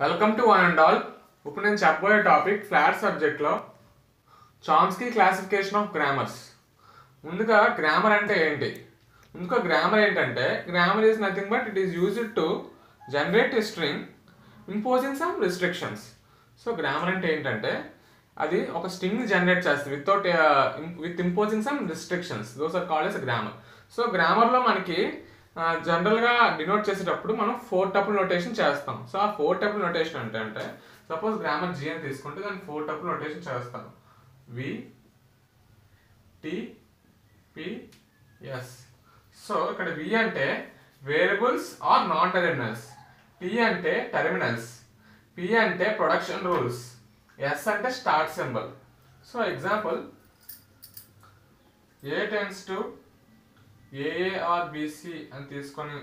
Welcome to one and all ఇప్పుడు నేను చెప్పబోయే టాపిక్ ఫ్లాట్ సబ్జెక్ట్లో చామ్స్కీ క్లాసిఫికేషన్ ఆఫ్ గ్రామర్స్ ముందుగా గ్రామర్ అంటే ఏంటి? ముందుగా గ్రామర్ ఏంటంటే grammar is nothing but it is used to generate string imposing some restrictions so grammar అంటే ఏంటంటే అది ఒక స్ట్రింగ్ జనరేట్ చేస్తుంది without with imposing some restrictions those are called as grammar so గ్రామర్లో మనకి జనరల్గా డినోట్ చేసేటప్పుడు మనం ఫోర్ టపుల్ నోటేషన్ చేస్తాం. సో ఆ ఫోర్ టపుల్ నోటేషన్ అంటే అంటే సపోజ్ గ్రామర్ జీ అని తీసుకుంటే దాన్ని ఫోర్ టపుల్ నోటేషన్ చేస్తాం. V T P S so ఇక్కడ వి అంటే variables or non terminals T అంటే టెర్మినల్స్ పి అంటే ప్రొడక్షన్ రూల్స్ ఎస్ అంటే start symbol so example A tends to AA or BC అని తీసుకొని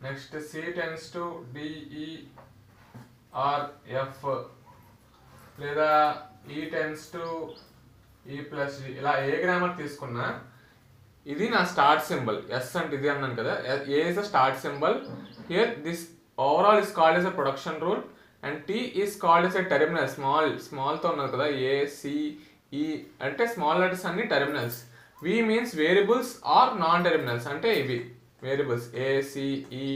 next C tends to DERF or F లేదా E tends to E plus ఇలా ఏ గ్రామర్ తీసుకున్నా ఇది నా స్టార్ట్ సింబల్ ఎస్ అంటే ఇది అన్నాను కదా. A is a start symbol here this overall is called as a production rule and T is called as a terminal small స్మాల్తో ఉన్నది కదా. ఏ సి ఈ అంటే స్మాల్ లెటర్స్ అన్ని terminals V means variables or non terminals అంటే ఇవి. Variables A E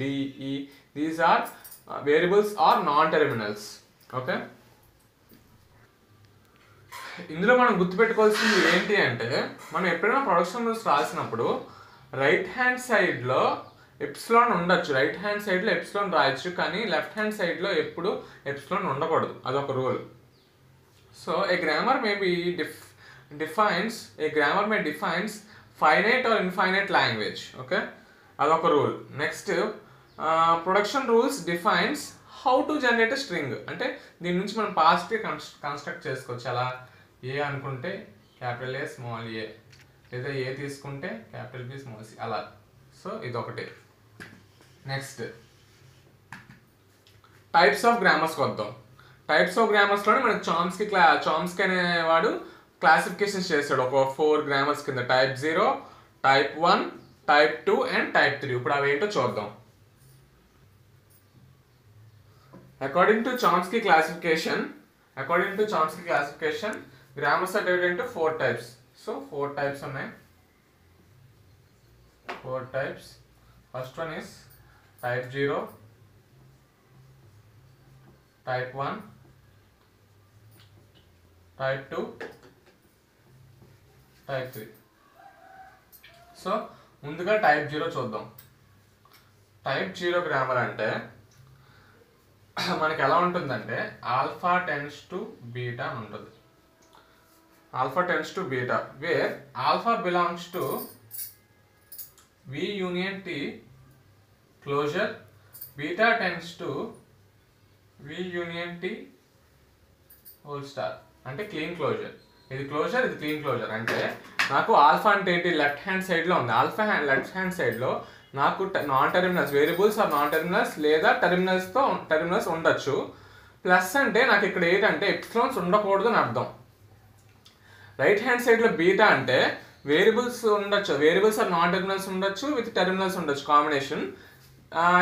DE these are variables or non terminals okay ఇందులో మనం గుర్తుపెట్టుకోవాల్సింది ఏంటి అంటే మనం ఎప్పుడైనా ప్రొడక్షన్ రూల్స్ రాసినప్పుడు రైట్ హ్యాండ్ సైడ్లో ఎప్సిలాన్ ఉండొచ్చు. రైట్ హ్యాండ్ సైడ్లో ఎప్సిలాన్ రాయొచ్చు కానీ లెఫ్ట్ హ్యాండ్ సైడ్లో ఎప్పుడు ఎప్సిలాన్ ఉండకూడదు. అదొక rule so a grammar maybe def defines a grammar may defines finite or infinite language okay అదొక rule next production rules defines how to generate string అంటే దీని నుంచి మనం పాజిటివ్ కన్స్ట్రక్ట్ చేసుకోవచ్చు. అలా ఏ అనుకుంటే క్యాపిటల్ ఏ స్మాల్ ఏ లేదా A తీసుకుంటే క్యాపిటల్ బి స్మాల్ సి అలా. సో ఇదొకటి. నెక్స్ట్ టైప్స్ ఆఫ్ గ్రామర్స్కి వద్దాం టైప్స్ ఆఫ్ గ్రామర్స్లోనే మనకి చామ్స్కి క్లా చామ్స్కి అనేవాడు క్లాసిఫికేషన్ చేస్తాడు ఒక ఫోర్ గ్రామర్స్ కింద type zero type one type two and type three ఇప్పుడు అవి ఏంటో చూద్దాం according to Chomsky classification according to Chomsky classification grammars are divided into four types so four types ఉన్నాయి four types first one is type zero type one type two type three so ముందుగా type zero చూద్దాం. Type zero grammar అంటే మనకి ఎలా ఉంటుందంటే alpha tends to beta అని ఉంటుంది. Alpha tends to beta where alpha belongs to V union T closure beta tends to V union T whole star అంటే Kleene closure ఇది closure ఇది క్లీన్ క్లోజర్ అంటే నాకు ఆల్ఫా అంటే ఏంటి లెఫ్ట్ హ్యాండ్ సైడ్లో ఉంది. ఆల్ఫా హ్యాండ్ లెఫ్ట్ హ్యాండ్ సైడ్లో నాకు non terminals variables or non terminals లేదా టెర్మినల్స్తో టెర్మినల్స్ ఉండొచ్చు. ప్లస్ అంటే నాకు ఇక్కడ ఏంటంటే ఎప్సిలాన్స్ ఉండకూడదు అని అర్థం. రైట్ హ్యాండ్ సైడ్లో బీటా అంటే వేరియబుల్స్ ఉండొచ్చు. వేరియబుల్స్ ఆర్ నాన్ టెర్మినల్స్ ఉండొచ్చు విత్ టెర్మినల్స్ ఉండొచ్చు. కాంబినేషన్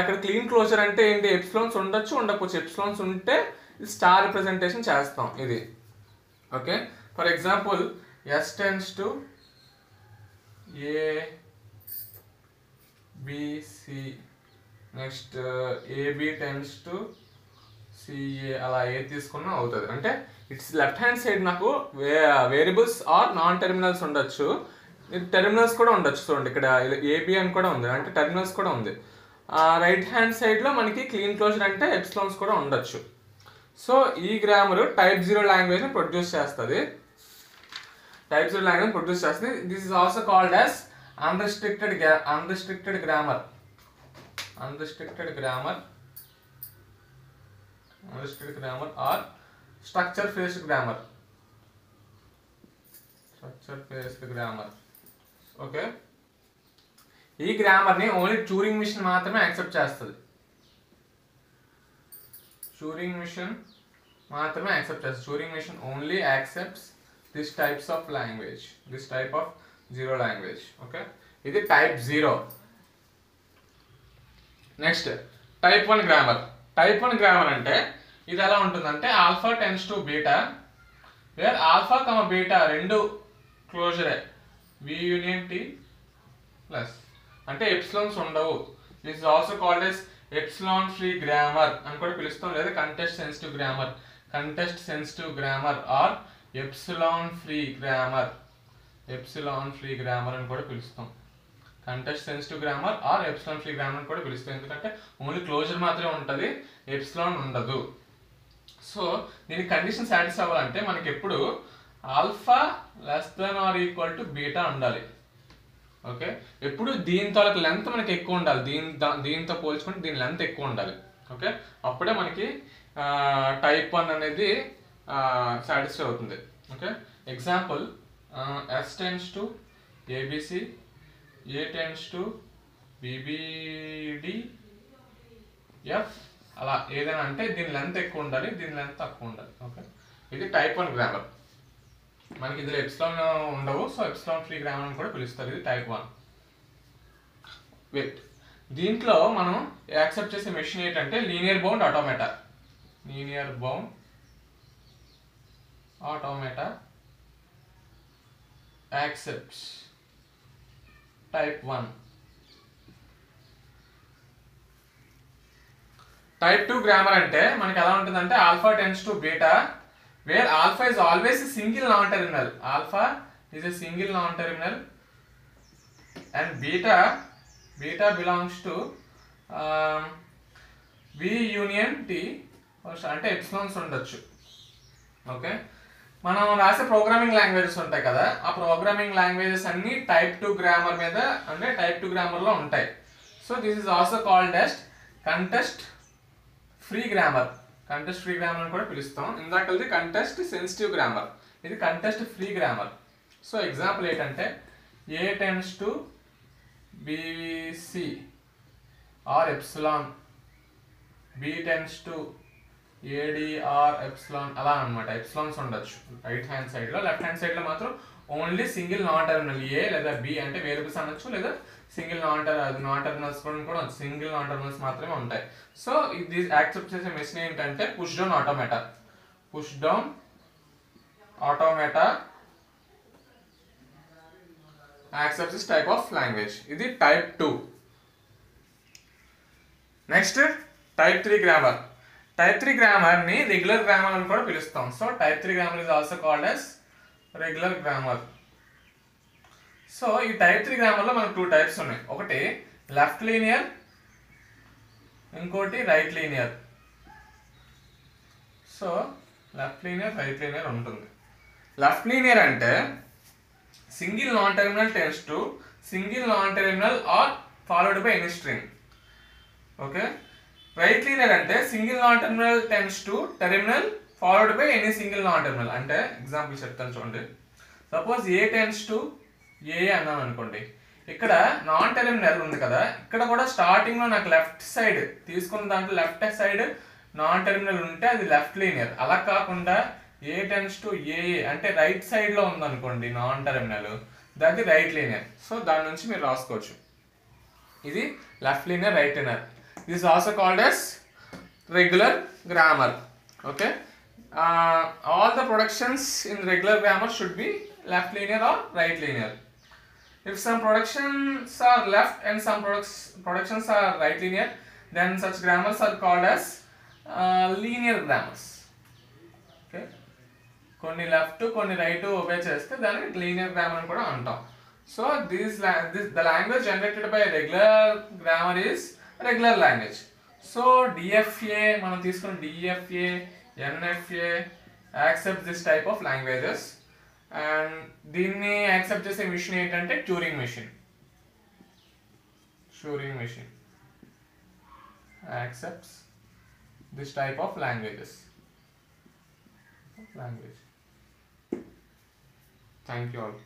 ఇక్కడ క్లీన్ క్లోజర్ అంటే ఏంటి? ఎప్సిలాన్స్ ఉండొచ్చు ఉండకపోవచ్చు. ఎప్సిలాన్స్ ఉంటే స్టార్ రిప్రజెంటేషన్ చేస్తాం. ఇది. Okay for example S tends to A BC next AB tends to CA అలా ఏ తీసుకున్నా అవుతుంది. అంటే ఇట్స్ లెఫ్ట్ హ్యాండ్ సైడ్ నాకు వే వేరియబుల్స్ ఆర్ నాన్ టెర్మినల్స్ ఉండొచ్చు. టెర్మినల్స్ కూడా ఉండొచ్చు చూడండి. ఇక్కడ ఏబి అని కూడా ఉంది. అంటే టెర్మినల్స్ కూడా ఉంది. రైట్ హ్యాండ్ సైడ్లో మనకి క్లీన్ క్లోజర్ అంటే ఎప్సిలాన్స్ కూడా ఉండొచ్చు. సో ఈ గ్రామర్ టైప్ జీరో లాంగ్వేజ్ని ప్రొడ్యూస్ చేస్తుంది. టైప్ జీరో లాంగ్వేజ్ ప్రొడ్యూస్ చేస్తుంది this is also called as unrestricted unrestricted grammar unrestricted grammar unrestricted grammar or structure phased grammar structure phased grammar okay ఈ గ్రామర్ని only Turing machine మాత్రమే accept చేస్తుంది Turing machine మాత్రమే accept చేస్తుంది Turing machine only accepts this types of language this type of zero language okay ఇది type zero next type one grammar type one grammar అంటే ఇది ఎలా ఉంటుందంటే alpha tends to beta where alpha comma beta రెండు క్లోజరే V union T plus అంటే epsilons ఉండవు. This also called as epsilon free grammar అని కూడా పిలుస్తాం. లేదా context sensitive grammar context sensitive grammar or epsilon free grammar. Epsilon free grammar అని కూడా పిలుస్తాం. Context sensitive grammar or epsilon free grammar అని కూడా పిలుస్తాం. ఎందుకంటే ఓన్లీ క్లోజర్ మాత్రమే ఉంటుంది ఎప్సిలాన్ ఉండదు. సో దీని కండిషన్ సాటిస్ఫై అవ్వాలంటే మనకి ఎప్పుడు alpha less than or equal to beta ఉండాలి. ఓకే? ఎప్పుడు దీని తాలూకు లెంత్ మనకి ఎక్కువ ఉండాలి. దీని దీంతో పోల్చుకుంటే దీని లెంత్ ఎక్కువ ఉండాలి. ఓకే? అప్పుడే మనకి టైప్ వన్ అనేది సాటిస్ఫై అవుతుంది. Okay example S tends to ABC A tends to BBD F అలా ఏదైనా అంటే దీని లెంత్ ఎక్కువ ఉండాలి దీని లెంత్ తక్కువ ఉండాలి. ఓకే ఇది టైప్ వన్ గ్రామర్ మనకి ఇందులో ఎప్సిలాన్ ఉండవు సో ఎప్సిలాన్ ఫ్రీ గ్రామర్ అని కూడా పిలుస్తారు. ఇది టైప్ వన్ వెయిట్ దీంట్లో మనం యాక్సెప్ట్ చేసే మెషిన్ ఏంటంటే linear bound automata linear bound automata. Accepts. Type one. Type two grammar అంటే మనకి ఎలా ఉంటుందంటే alpha tends to beta where alpha is always single non terminal alpha is a single non terminal and beta beta belongs to V union T అంటే epsilons ఉండొచ్చు. Okay? మనం రాసే programming languages ఉంటాయి కదా ఆ ప్రోగ్రామింగ్ లాంగ్వేజెస్ అన్ని type two grammar మీద అంటే టైప్ టు గ్రామర్లో ఉంటాయి. So this is also called as context free grammar context free grammar అని కూడా పిలుస్తాం. ఇందాకది కంటెస్ట్ సెన్సిటివ్ గ్రామర్ ఇది context free grammar so example ఏంటంటే A tends to BC or epsilon B tends to ADR epsilon అలా అనమాట epsilons ఉండొచ్చు. Right hand సైడ్లో లెఫ్ట్ హ్యాండ్ సైడ్లో మాత్రం only single non terminal A లేదా బి అంటే వేరియబుల్స్ అనొచ్చు లేదా సింగిల్ నాన్ టర్ నాన్ టర్మినల్స్ కూడా సింగిల్ నాన్ టర్మినల్స్ మాత్రమే ఉంటాయి. సో ఇది యాక్సెప్ట్ చేసే మెషిన్ ఏంటంటే push down automata push down automata accept this type of language ఇది type two next type three grammar type three గ్రామర్ని regular grammar అని కూడా పిలుస్తాం. So type three grammar is also called as regular grammar so ఈ type three గ్రామర్లో మనకు two types ఉన్నాయి. ఒకటి left linear ఇంకోటి right linear so left linear right linear ఉంటుంది. లెఫ్ట్ లీనియర్ అంటే single non terminal tends to single non terminal or followed by any string okay right linear అంటే single non terminal tends to terminal followed by any single non terminal అంటే example చెప్తాను చూడండి. Suppose A tends to A అన్నాను అనుకోండి. ఇక్కడ non terminal ఉంది కదా. ఇక్కడ కూడా స్టార్టింగ్లో నాకు లెఫ్ట్ సైడ్ తీసుకున్న దాంట్లో లెఫ్ట్ సైడ్ నాన్ టెర్మినల్ ఉంటే అది లెఫ్ట్ లీనియర్ అలా కాకుండా ఏ టెన్స్ టు ఏ అంటే రైట్ సైడ్లో ఉందనుకోండి నాన్ టెర్మినల్ దాది రైట్ లీనియర్ సో దాని నుంచి మీరు రాసుకోవచ్చు. ఇది left linear right linear This also called as regular grammar okay all the productions in regular grammar should be left linear or right linear. If some productions are left and some products, productions are right linear, then such grammars are called as uh, linear grammars. Okay. కొన్ని left కొన్ని right obey చేస్తే దాన్ని linear grammar అని కూడా అంటాం so this this the language generated by regular grammar is regular language so DFA మనం తీసుకున్న DFA NFA accept this type of languages and దీన్ని యాక్సెప్ట్ చేసే మిషన్ ఏంటంటే Turing machine Turing machine accepts this type of languages language thank you all